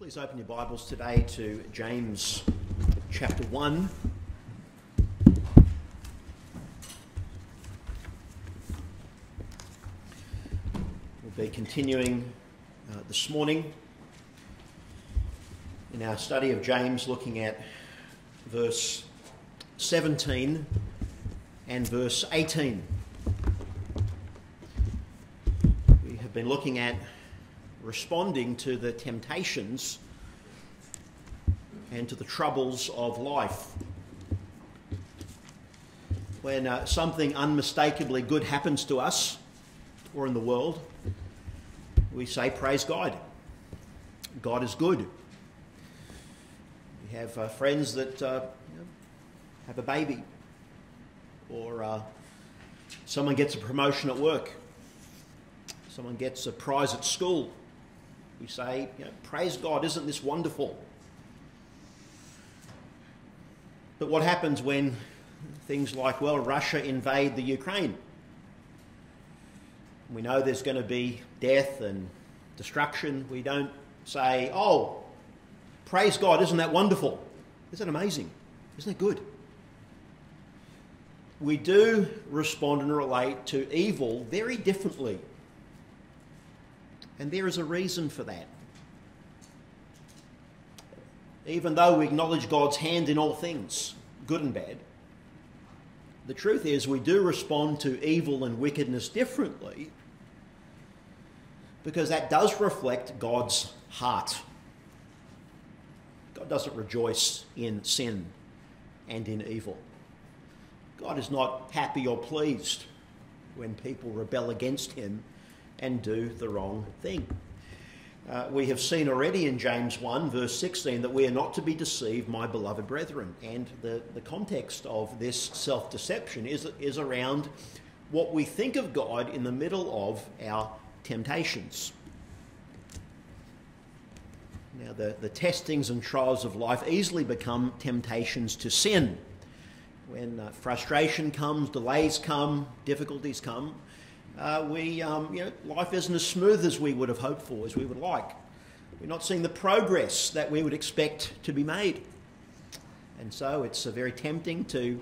Please open your Bibles today to James chapter 1. We'll be continuing uh, this morning in our study of James, looking at verse 17 and verse 18. We have been looking at responding to the temptations and to the troubles of life. When uh, something unmistakably good happens to us or in the world, we say, Praise God. God is good. We have uh, friends that uh, have a baby, or uh, someone gets a promotion at work, someone gets a prize at school we say, you know, Praise God, isn't this wonderful? But what happens when things like, well, Russia invade the Ukraine? We know there's going to be death and destruction. We don't say, oh, praise God, isn't that wonderful? Isn't that amazing? Isn't it good? We do respond and relate to evil very differently and there is a reason for that. Even though we acknowledge God's hand in all things, good and bad, the truth is we do respond to evil and wickedness differently because that does reflect God's heart. God doesn't rejoice in sin and in evil. God is not happy or pleased when people rebel against him and do the wrong thing. Uh, we have seen already in James 1, verse 16, that we are not to be deceived, my beloved brethren. And the, the context of this self deception is, is around what we think of God in the middle of our temptations. Now, the, the testings and trials of life easily become temptations to sin. When uh, frustration comes, delays come, difficulties come, uh, we, um, you know, life isn't as smooth as we would have hoped for, as we would like. We're not seeing the progress that we would expect to be made. And so it's uh, very tempting to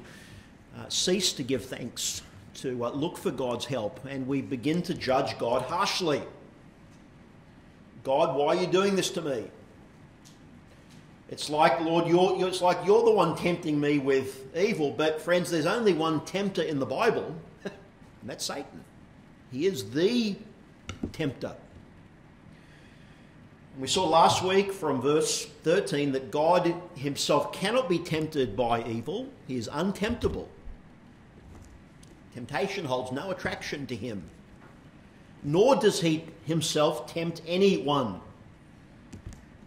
uh, cease to give thanks, to uh, look for God's help, and we begin to judge God harshly. God, why are you doing this to me? It's like, Lord, you're, it's like you're the one tempting me with evil, but friends, there's only one tempter in the Bible, and that's Satan. He is the tempter. We saw last week from verse 13 that God himself cannot be tempted by evil, he is untemptable. Temptation holds no attraction to him, nor does he himself tempt anyone.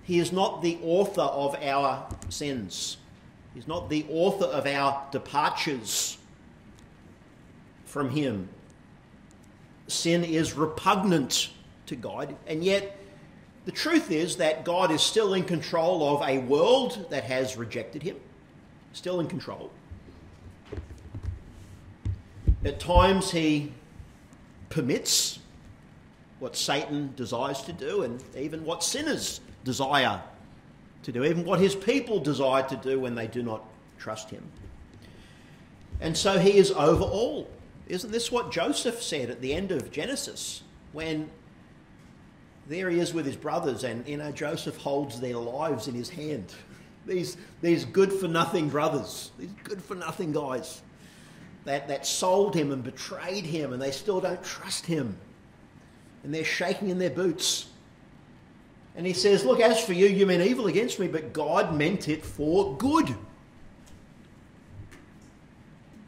He is not the author of our sins. He's not the author of our departures from him sin is repugnant to God, and yet the truth is that God is still in control of a world that has rejected him, still in control. At times, he permits what Satan desires to do, and even what sinners desire to do, even what his people desire to do when they do not trust him. And so he is over all. Isn't this what Joseph said at the end of Genesis when there he is with his brothers and you know Joseph holds their lives in his hand. These these good for nothing brothers, these good for nothing guys that, that sold him and betrayed him and they still don't trust him. And they're shaking in their boots. And he says, Look, as for you, you meant evil against me, but God meant it for good.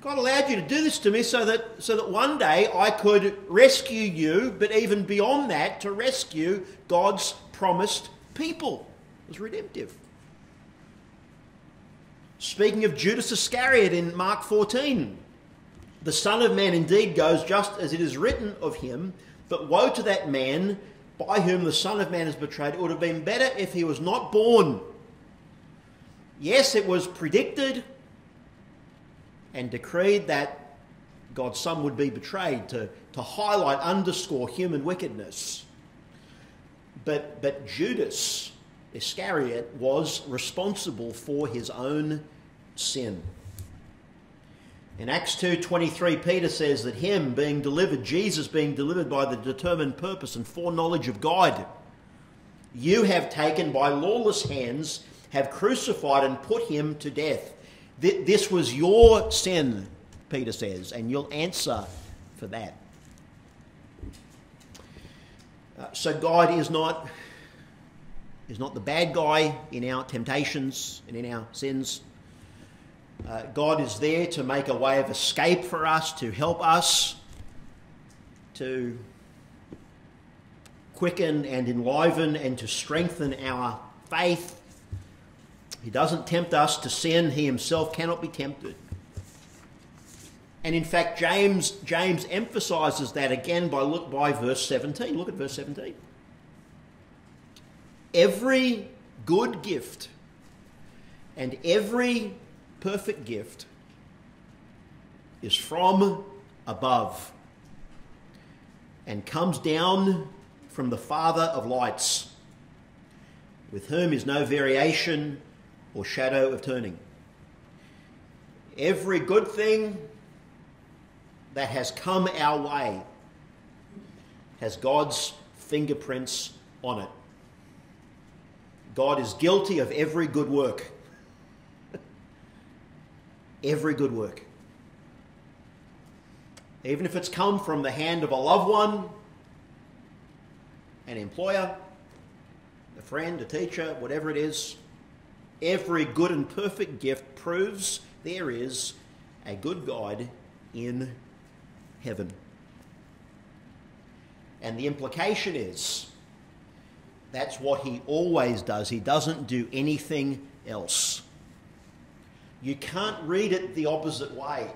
God allowed you to do this to me so that, so that one day I could rescue you, but even beyond that, to rescue God's promised people. It was redemptive. Speaking of Judas Iscariot in Mark 14, the Son of Man indeed goes just as it is written of him, but woe to that man by whom the Son of Man is betrayed. It would have been better if he was not born. Yes, it was predicted and decreed that God's Son would be betrayed to, to highlight, underscore human wickedness. But, but Judas Iscariot was responsible for his own sin. In Acts 2:23 Peter says that him being delivered Jesus being delivered by the determined purpose and foreknowledge of God you have taken by lawless hands have crucified and put him to death this was your sin Peter says and you'll answer for that uh, so God is not is not the bad guy in our temptations and in our sins uh, God is there to make a way of escape for us, to help us, to quicken and enliven and to strengthen our faith. He doesn't tempt us to sin, he himself cannot be tempted. And in fact, James, James emphasizes that again by look by verse 17. Look at verse 17. Every good gift and every perfect gift is from above and comes down from the Father of lights, with whom is no variation or shadow of turning. Every good thing that has come our way has God's fingerprints on it. God is guilty of every good work every good work. Even if it's come from the hand of a loved one, an employer, a friend, a teacher, whatever it is, every good and perfect gift proves there is a good God in heaven. And the implication is that's what he always does. He doesn't do anything else. You can't read it the opposite way.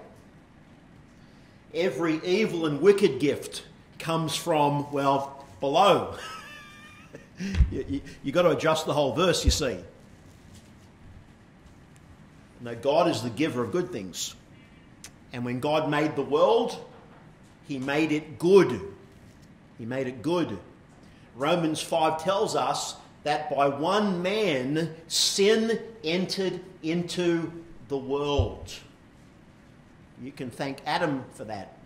Every evil and wicked gift comes from, well, below. You've you, you got to adjust the whole verse, you see. No, God is the giver of good things. And when God made the world, He made it good. He made it good. Romans 5 tells us that by one man sin entered into the world. You can thank Adam for that.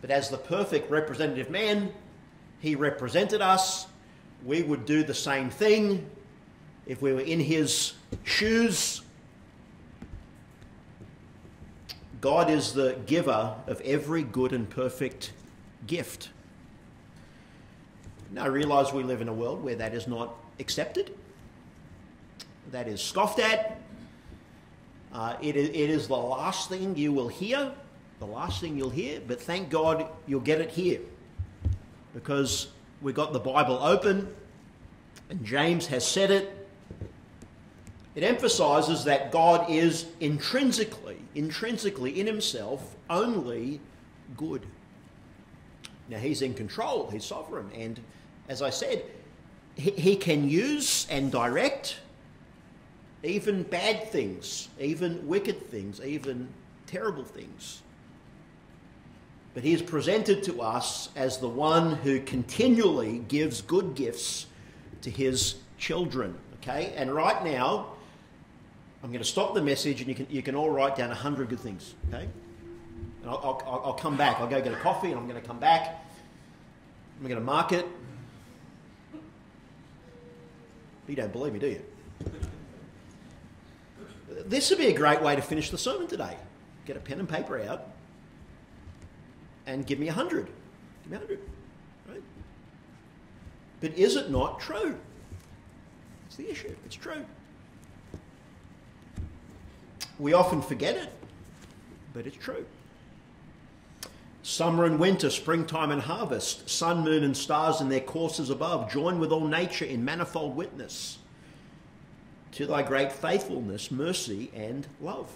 But as the perfect representative man, he represented us. We would do the same thing if we were in his shoes. God is the giver of every good and perfect gift. Now, I realise we live in a world where that is not accepted that is scoffed at. Uh, it, it is the last thing you will hear, the last thing you'll hear, but thank God you'll get it here because we've got the Bible open and James has said it. It emphasizes that God is intrinsically, intrinsically in himself only good. Now he's in control, he's sovereign, and as I said, he, he can use and direct even bad things, even wicked things, even terrible things. But he is presented to us as the one who continually gives good gifts to his children. Okay? And right now, I'm going to stop the message and you can, you can all write down 100 good things. Okay? And I'll, I'll, I'll come back. I'll go get a coffee and I'm going to come back. I'm going to mark it. You don't believe me, do you? This would be a great way to finish the sermon today. Get a pen and paper out and give me a hundred. Give me a hundred. Right? But is it not true? It's the issue. It's true. We often forget it, but it's true. Summer and winter, springtime and harvest, sun, moon, and stars in their courses above, join with all nature in manifold witness to thy great faithfulness, mercy, and love.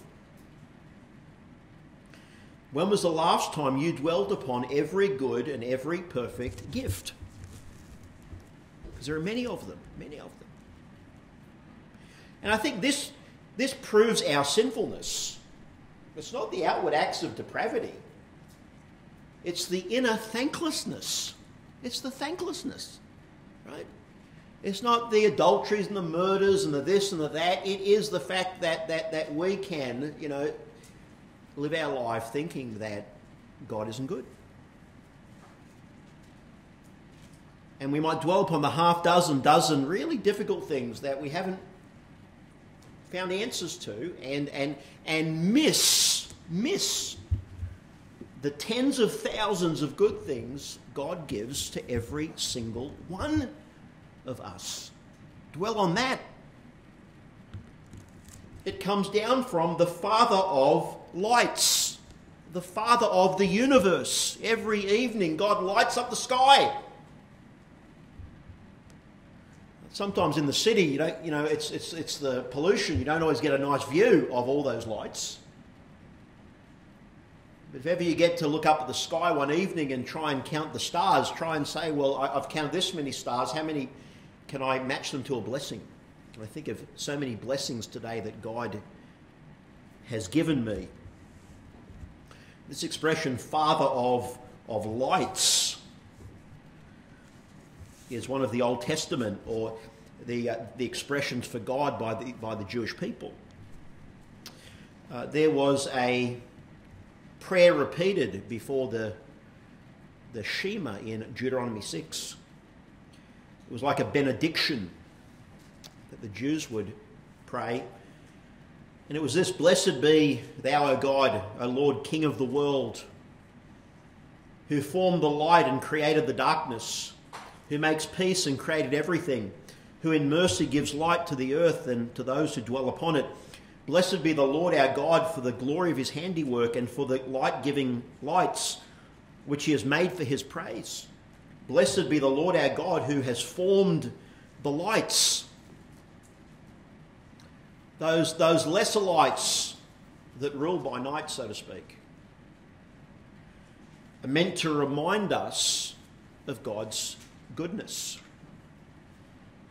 When was the last time you dwelled upon every good and every perfect gift? Because there are many of them, many of them. And I think this, this proves our sinfulness. It's not the outward acts of depravity, it's the inner thanklessness. It's the thanklessness, right? It's not the adulteries and the murders and the this and the that. It is the fact that, that, that we can, you know, live our life thinking that God isn't good. And we might dwell upon the half dozen, dozen really difficult things that we haven't found answers to and, and, and miss, miss the tens of thousands of good things God gives to every single one of us. Dwell on that. It comes down from the Father of lights, the Father of the universe. Every evening, God lights up the sky. Sometimes in the city, you don't, you know, it's, it's, it's the pollution. You don't always get a nice view of all those lights. But if ever you get to look up at the sky one evening and try and count the stars, try and say, well, I've counted this many stars, how many can I match them to a blessing? And I think of so many blessings today that God has given me. This expression, Father of, of lights, is one of the Old Testament or the, uh, the expressions for God by the, by the Jewish people. Uh, there was a prayer repeated before the, the Shema in Deuteronomy 6. It was like a benediction that the Jews would pray. And it was this Blessed be thou, O God, O Lord, King of the world, who formed the light and created the darkness, who makes peace and created everything, who in mercy gives light to the earth and to those who dwell upon it. Blessed be the Lord our God for the glory of his handiwork and for the light giving lights which he has made for his praise. Blessed be the Lord our God who has formed the lights. Those, those lesser lights that rule by night, so to speak, are meant to remind us of God's goodness.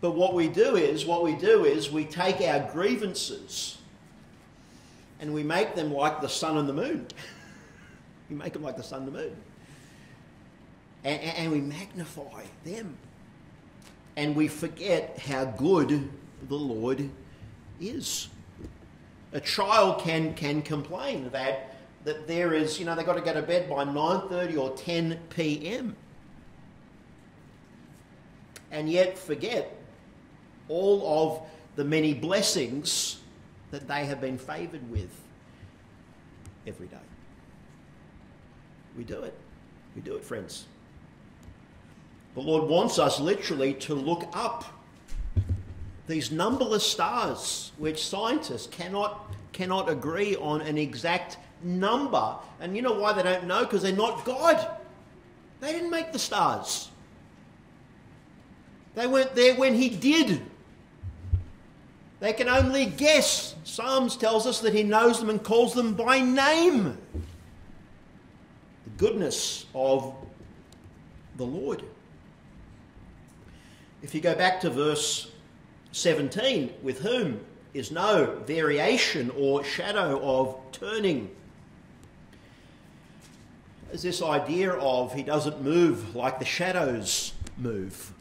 But what we do is, what we do is we take our grievances and we make them like the sun and the moon. we make them like the sun and the moon and, and we magnify them. And we forget how good the Lord is. A child can, can complain that, that there is, you know, they've got to go to bed by 9.30 or 10 p.m. And yet forget all of the many blessings that they have been favoured with every day. We do it. We do it, friends. The Lord wants us literally to look up these numberless stars, which scientists cannot, cannot agree on an exact number. And you know why they don't know? Because they're not God. They didn't make the stars. They weren't there when He did. They can only guess. Psalms tells us that He knows them and calls them by name. The goodness of the Lord. If you go back to verse 17, with whom is no variation or shadow of turning. There's this idea of he doesn't move like the shadows move.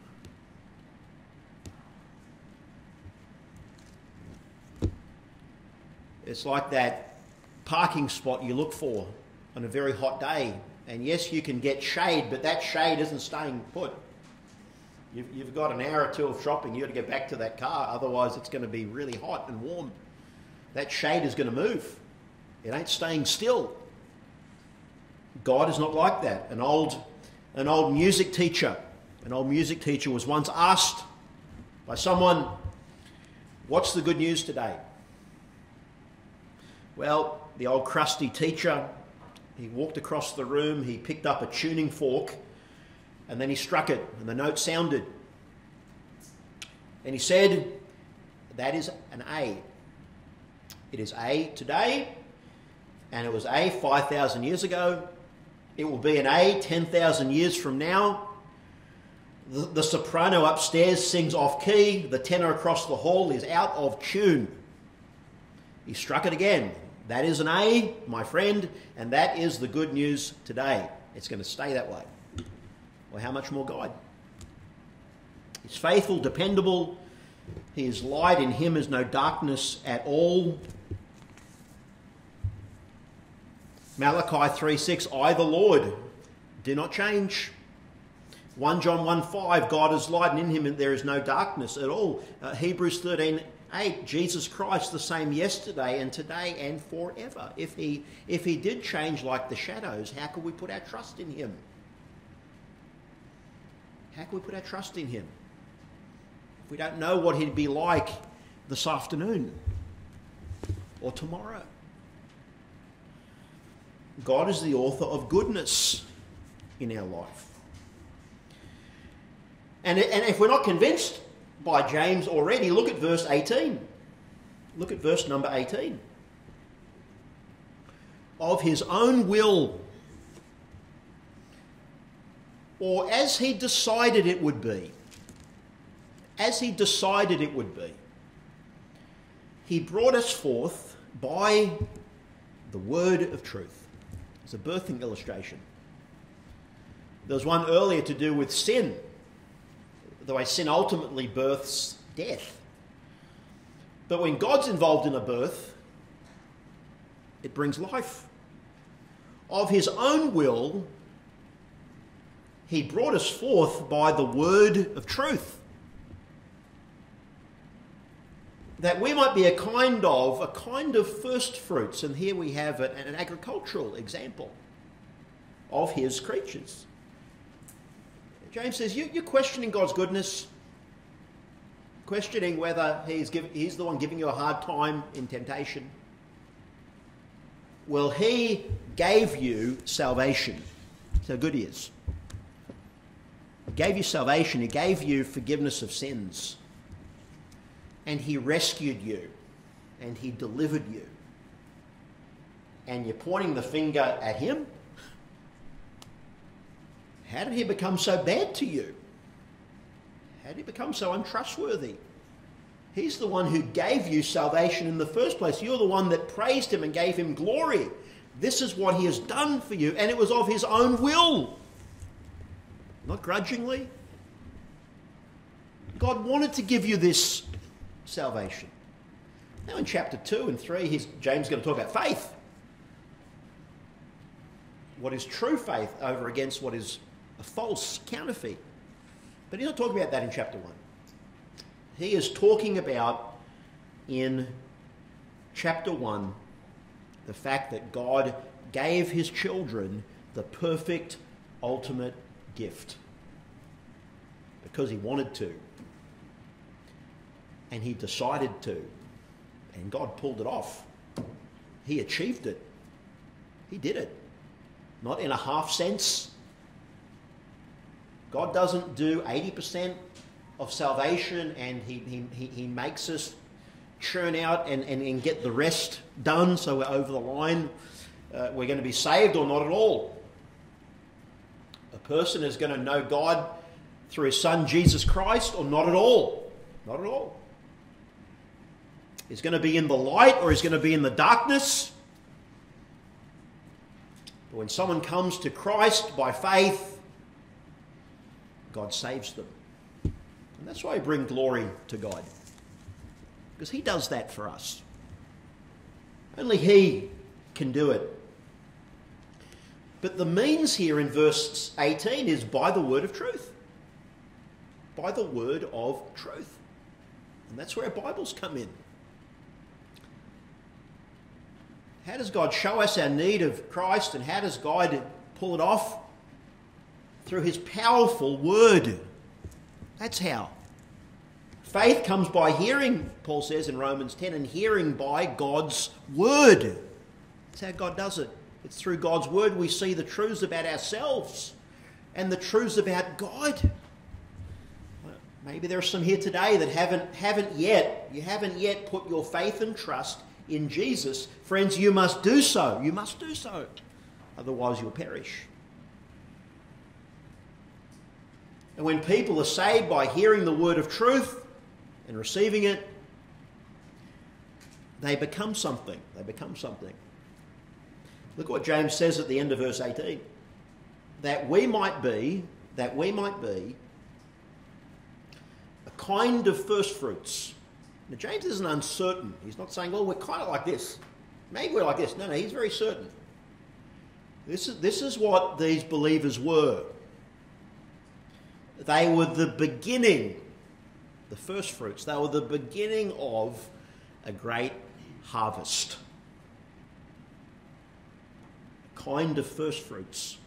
It's like that parking spot you look for on a very hot day. And yes, you can get shade, but that shade isn't staying put. You've, you've got an hour or two of shopping, you've got to get back to that car, otherwise, it's going to be really hot and warm. That shade is going to move, it ain't staying still. God is not like that. An old, an old music teacher, an old music teacher was once asked by someone, What's the good news today? Well, the old crusty teacher, he walked across the room, he picked up a tuning fork, and then he struck it, and the note sounded. And he said, That is an A. It is A today, and it was A 5,000 years ago. It will be an A 10,000 years from now. The, the, soprano upstairs sings off key. The tenor across the hall is out of tune. He struck it again. That is an A, my friend, and that is the good news today. It's going to stay that way. Well, how much more God? He's faithful, dependable. He is light. In him is no darkness at all. Malachi 3 6, I the Lord do not change. 1 John 1 5, God is light and in him there is no darkness at all. Uh, Hebrews 13 8, Jesus Christ the same yesterday and today and forever. If he, if he did change like the shadows, how could we put our trust in him? How can we put our trust in him? If we don't know what he'd be like this afternoon or tomorrow. God is the author of goodness in our life. And, and if we're not convinced by James already, look at verse 18. Look at verse number 18. Of his own will, or as he decided it would be, as he decided it would be, he brought us forth by the word of truth. It's a birthing illustration. There was one earlier to do with sin, the way sin ultimately births death. But when God's involved in a birth, it brings life. Of his own will, he brought us forth by the word of truth. That we might be a kind of, a kind of first fruits. And here we have an, agricultural example of his creatures. James says, you, are questioning God's goodness, questioning whether he's, give, he's the one giving you a hard time in temptation. Well, he gave you salvation. How good he is. He gave you salvation, he gave you forgiveness of sins. And he rescued you, and he delivered you. And you're pointing the finger at him? How did he become so bad to you? How did he become so untrustworthy? He's the one who gave you salvation in the first place. You're the one that praised him and gave him glory. This is what he has done for you, and it was of his own will, not grudgingly. God wanted to give you this salvation. Now, in chapter 2 and 3, James is going to talk about faith. What is true faith over against what is a false counterfeit. But he's not talking about that in chapter 1. He is talking about in chapter 1 the fact that God gave his children the perfect, ultimate gift because he wanted to. And he decided to. And God pulled it off. He achieved it. He did it. Not in a half sense, God doesn't do 80% of salvation and he, he, he makes us churn out and, and, and get the rest done so we're over the line. Uh, we're going to be saved or not at all. A person is going to know God through his son Jesus Christ or not at all. Not at all. He's going to be in the light or he's going to be in the darkness. But when someone comes to Christ by faith, God saves them. And that's why I bring glory to God. Because He does that for us. Only He can do it. But the means here in verse 18 is by the word of truth. By the word of truth. And that's where our Bibles come in. How does God show us our need of Christ and how does God pull it off? Through his powerful word. That's how. Faith comes by hearing, Paul says in Romans 10, and hearing by God's word. That's how God does it. It's through God's word we see the truths about ourselves and the truths about God. Maybe there are some here today that haven't, haven't yet, you haven't yet put your faith and trust in Jesus. Friends, you must do so. You must do so. Otherwise, you'll perish. And when people are saved by hearing the word of truth and receiving it, they become something. They become something. Look what James says at the end of verse 18. That we might be, that we might be a kind of first fruits. Now, James isn't uncertain. He's not saying, well, we're kind of like this. Maybe we're like this. No, no, he's very certain. This is, this is what these believers were. They were the beginning, the first fruits, they were the beginning of a great harvest. A kind of first fruits.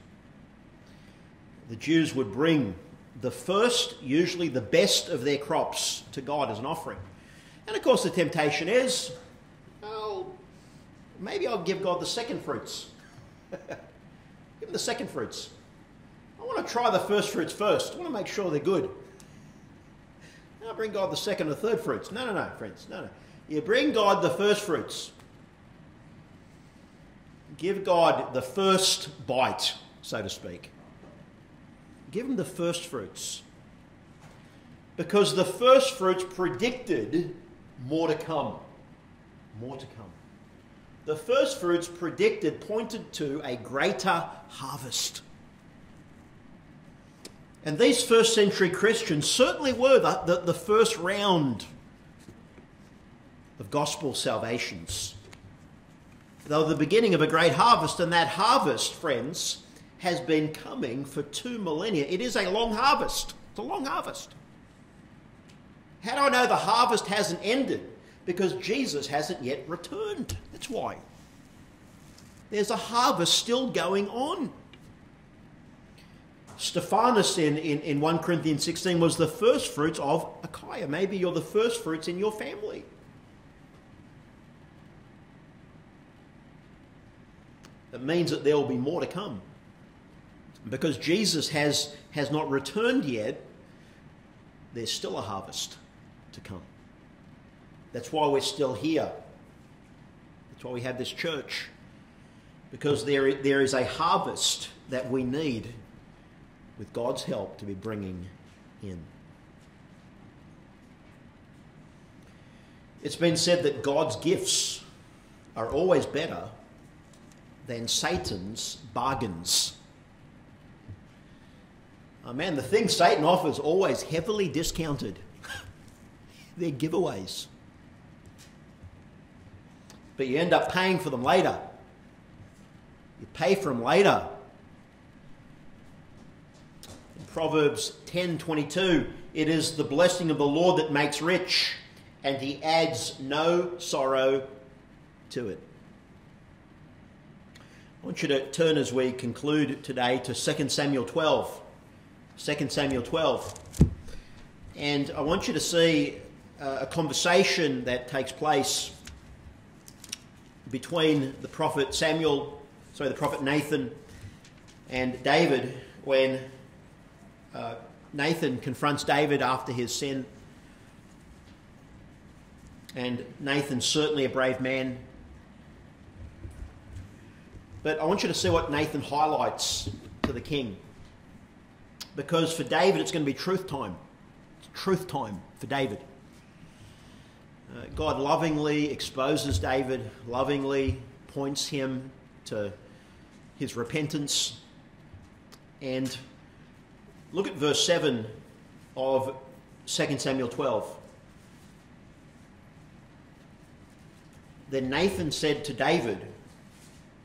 The Jews would bring the first, usually the best of their crops to God as an offering. And of course, the temptation is, well, maybe I'll give God the second fruits. give him the second fruits. I want to try the first fruits first. I want to make sure they're good. I'll bring God the second or third fruits. No, no, no, friends. No, no. You bring God the first fruits. Give God the first bite, so to speak. Give him the first fruits. Because the first fruits predicted more to come. More to come. The first fruits predicted pointed to a greater harvest. And these first century Christians certainly were the, the, the first round of gospel salvations. They were the beginning of a great harvest, and that harvest, friends, has been coming for two millennia. It is a long harvest. It's a long harvest. How do I know the harvest hasn't ended? Because Jesus hasn't yet returned. That's why. There's a harvest still going on. Stephanas in, in, in 1 Corinthians 16 was the first fruits of Achaia. Maybe you're the first fruits in your family. It means that there will be more to come. Because Jesus has, has not returned yet, there's still a harvest to come. That's why we're still here. That's why we have this church. Because there, there is a harvest that we need with God's help to be bringing in. It's been said that God's gifts are always better than Satan's bargains. Oh man, the things Satan offers always heavily discounted. They're giveaways. But you end up paying for them later. You pay for them later. Proverbs 10:22, it is the blessing of the Lord that makes rich, and he adds no sorrow to it. I want you to turn as we conclude today to 2 Samuel 12. 2 Samuel 12. And I want you to see uh, a conversation that takes place between the prophet Samuel, sorry, the prophet Nathan and David when uh, Nathan confronts David after his sin. And Nathan's certainly a brave man. But I want you to see what Nathan highlights to the king. Because for David, it's going to be truth time. It's truth time for David. Uh, God lovingly exposes David, lovingly points him to his repentance, and Look at verse 7 of 2 Samuel 12. Then Nathan said to David,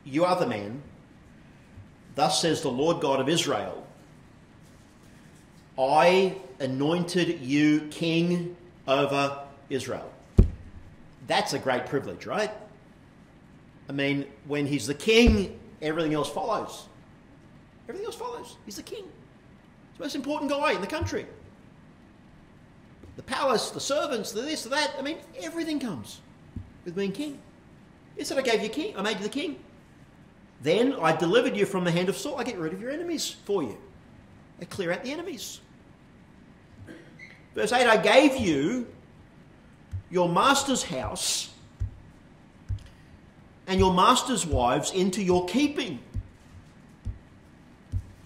You are the man. Thus says the Lord God of Israel I anointed you king over Israel. That's a great privilege, right? I mean, when he's the king, everything else follows. Everything else follows. He's the king. He's the most important guy in the country. The palace, the servants, the this, the that. I mean, everything comes with being king. He said, I gave you king. I made you the king. Then I delivered you from the hand of Saul. I get rid of your enemies for you. I clear out the enemies. Verse 8 I gave you your master's house and your master's wives into your keeping.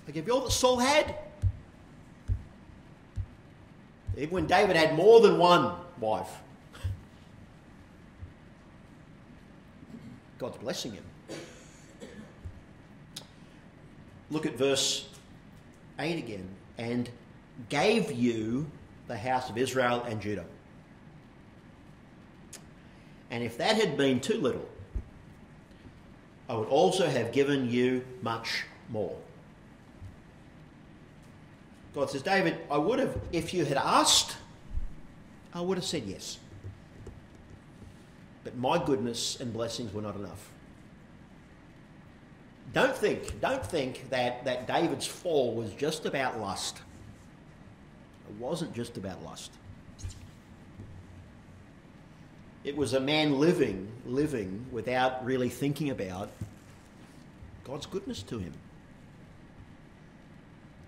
I gave you all that Saul had. Even when David had more than one wife, God's blessing him. Look at verse 8 again. And gave you the house of Israel and Judah. And if that had been too little, I would also have given you much more. God says, David, I would have, if you had asked, I would have said yes. But my goodness and blessings were not enough. Don't think, don't think that, that David's fall was just about lust. It wasn't just about lust. It was a man living, living without really thinking about God's goodness to him,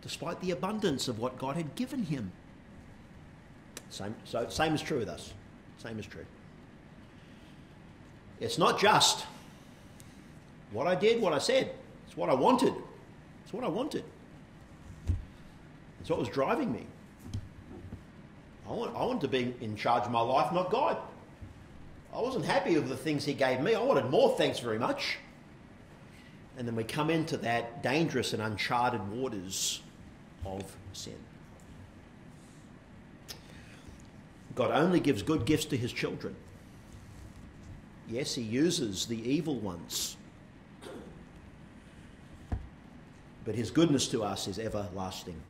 despite the abundance of what God had given him. Same, so, same is true with us. Same is true. It's not just what I did, what I said. It's what I wanted. It's what I wanted. It's what was driving me. I, want, I wanted to be in charge of my life, not God. I wasn't happy with the things He gave me. I wanted more, thanks very much. And then we come into that dangerous and uncharted waters of sin. God only gives good gifts to His children. Yes, He uses the evil ones but his goodness to us is everlasting.